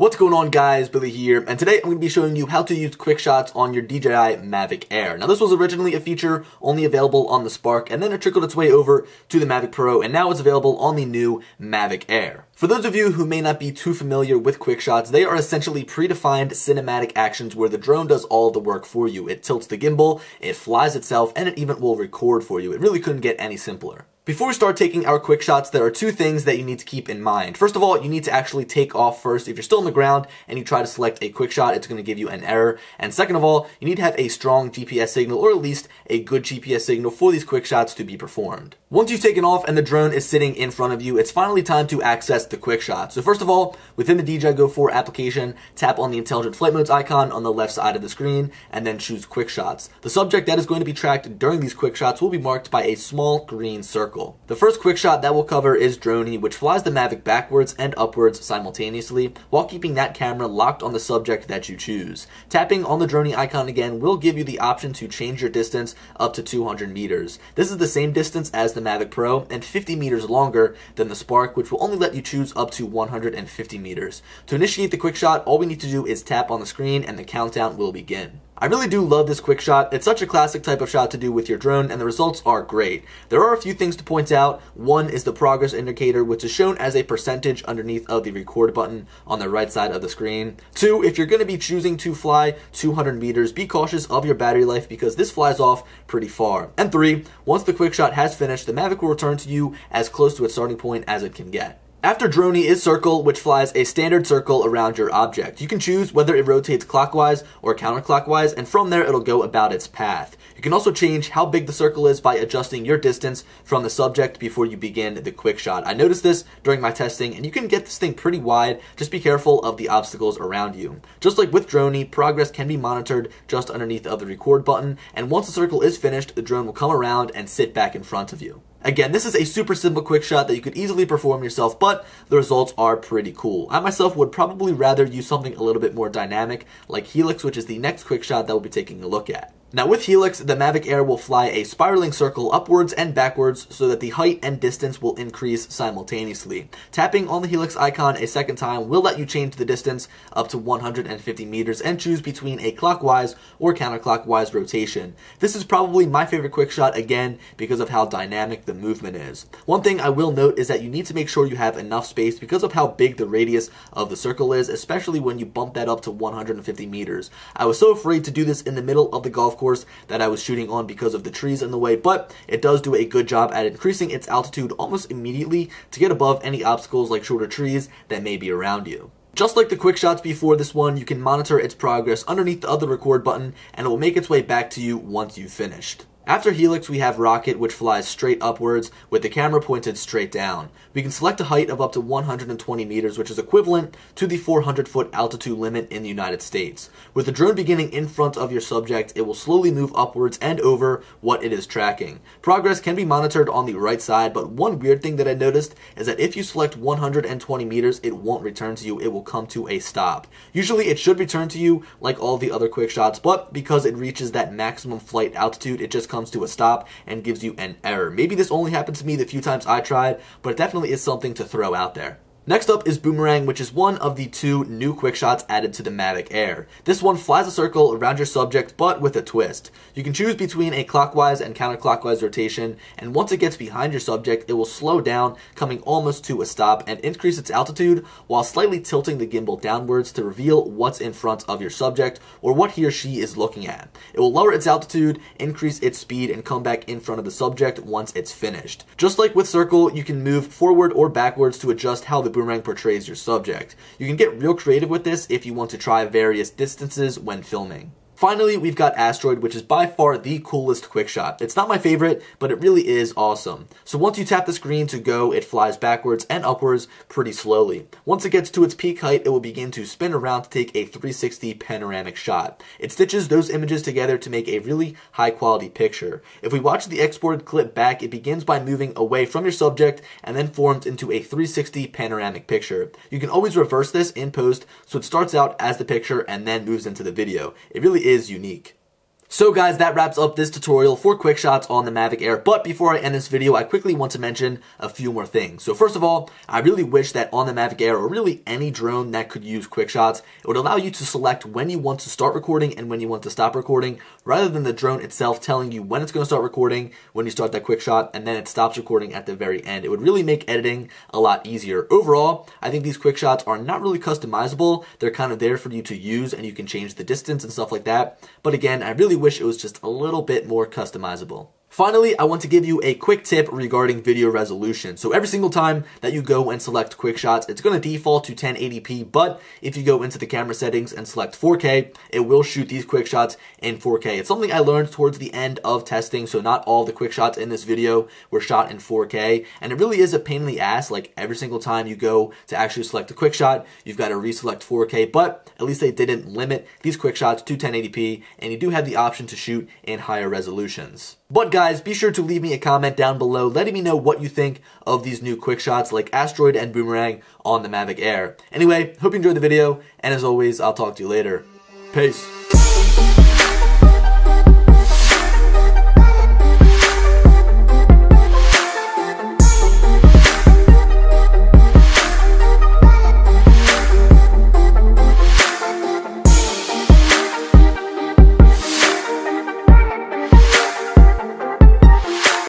What's going on guys, Billy here, and today I'm going to be showing you how to use quick shots on your DJI Mavic Air. Now this was originally a feature only available on the Spark, and then it trickled its way over to the Mavic Pro, and now it's available on the new Mavic Air. For those of you who may not be too familiar with quick shots, they are essentially predefined cinematic actions where the drone does all the work for you. It tilts the gimbal, it flies itself, and it even will record for you. It really couldn't get any simpler. Before we start taking our quick shots, there are two things that you need to keep in mind. First of all, you need to actually take off first. If you're still on the ground and you try to select a quick shot, it's going to give you an error. And second of all, you need to have a strong GPS signal or at least a good GPS signal for these quick shots to be performed. Once you've taken off and the drone is sitting in front of you, it's finally time to access the quick shot. So first of all, within the DJI Go 4 application, tap on the intelligent flight modes icon on the left side of the screen and then choose quick shots. The subject that is going to be tracked during these quick shots will be marked by a small green circle. The first quick shot that we'll cover is Dronie, which flies the Mavic backwards and upwards simultaneously while keeping that camera locked on the subject that you choose. Tapping on the Dronie icon again will give you the option to change your distance up to 200 meters. This is the same distance as the Mavic Pro and 50 meters longer than the Spark, which will only let you choose up to 150 meters. To initiate the quick shot, all we need to do is tap on the screen and the countdown will begin. I really do love this quick shot. It's such a classic type of shot to do with your drone and the results are great. There are a few things to point out. One is the progress indicator which is shown as a percentage underneath of the record button on the right side of the screen. Two, if you're going to be choosing to fly 200 meters, be cautious of your battery life because this flies off pretty far. And three, once the quick shot has finished, the Mavic will return to you as close to its starting point as it can get. After Dronie is Circle, which flies a standard circle around your object. You can choose whether it rotates clockwise or counterclockwise, and from there it'll go about its path. You can also change how big the circle is by adjusting your distance from the subject before you begin the quick shot. I noticed this during my testing, and you can get this thing pretty wide, just be careful of the obstacles around you. Just like with Dronie, progress can be monitored just underneath of the record button, and once the circle is finished, the drone will come around and sit back in front of you. Again, this is a super simple quick shot that you could easily perform yourself, but the results are pretty cool. I myself would probably rather use something a little bit more dynamic, like Helix, which is the next quick shot that we'll be taking a look at. Now with Helix, the Mavic Air will fly a spiraling circle upwards and backwards so that the height and distance will increase simultaneously. Tapping on the Helix icon a second time will let you change the distance up to 150 meters and choose between a clockwise or counterclockwise rotation. This is probably my favorite quick shot again because of how dynamic the movement is. One thing I will note is that you need to make sure you have enough space because of how big the radius of the circle is, especially when you bump that up to 150 meters. I was so afraid to do this in the middle of the golf course that I was shooting on because of the trees in the way, but it does do a good job at increasing its altitude almost immediately to get above any obstacles like shorter trees that may be around you. Just like the quick shots before this one, you can monitor its progress underneath the other record button and it will make its way back to you once you've finished. After Helix, we have Rocket, which flies straight upwards with the camera pointed straight down. We can select a height of up to 120 meters, which is equivalent to the 400 foot altitude limit in the United States. With the drone beginning in front of your subject, it will slowly move upwards and over what it is tracking. Progress can be monitored on the right side, but one weird thing that I noticed is that if you select 120 meters, it won't return to you, it will come to a stop. Usually it should return to you like all the other quick shots, but because it reaches that maximum flight altitude, it just comes to a stop and gives you an error. Maybe this only happened to me the few times I tried, but it definitely is something to throw out there. Next up is Boomerang, which is one of the two new quick shots added to the Mavic Air. This one flies a circle around your subject, but with a twist. You can choose between a clockwise and counterclockwise rotation, and once it gets behind your subject, it will slow down, coming almost to a stop, and increase its altitude while slightly tilting the gimbal downwards to reveal what's in front of your subject or what he or she is looking at. It will lower its altitude, increase its speed, and come back in front of the subject once it's finished. Just like with Circle, you can move forward or backwards to adjust how the boomerang portrays your subject. You can get real creative with this if you want to try various distances when filming. Finally, we've got Asteroid, which is by far the coolest quick shot. It's not my favorite, but it really is awesome. So once you tap the screen to go, it flies backwards and upwards pretty slowly. Once it gets to its peak height, it will begin to spin around to take a 360 panoramic shot. It stitches those images together to make a really high quality picture. If we watch the exported clip back, it begins by moving away from your subject and then forms into a 360 panoramic picture. You can always reverse this in post, so it starts out as the picture and then moves into the video. It really is unique. So guys, that wraps up this tutorial for quick shots on the Mavic Air. But before I end this video, I quickly want to mention a few more things. So first of all, I really wish that on the Mavic Air, or really any drone that could use quick shots, it would allow you to select when you want to start recording and when you want to stop recording, rather than the drone itself telling you when it's going to start recording, when you start that quick shot, and then it stops recording at the very end. It would really make editing a lot easier. Overall, I think these quick shots are not really customizable. They're kind of there for you to use and you can change the distance and stuff like that. But again, I really wish it was just a little bit more customizable. Finally, I want to give you a quick tip regarding video resolution. So every single time that you go and select quick shots, it's going to default to 1080p, but if you go into the camera settings and select 4K, it will shoot these quick shots in 4K. It's something I learned towards the end of testing, so not all the quick shots in this video were shot in 4K, and it really is a pain in the ass, like every single time you go to actually select a quick shot, you've got to reselect 4K, but at least they didn't limit these quick shots to 1080p, and you do have the option to shoot in higher resolutions. But guys, be sure to leave me a comment down below letting me know what you think of these new quick shots like Asteroid and Boomerang on the Mavic Air. Anyway, hope you enjoyed the video, and as always, I'll talk to you later. Peace.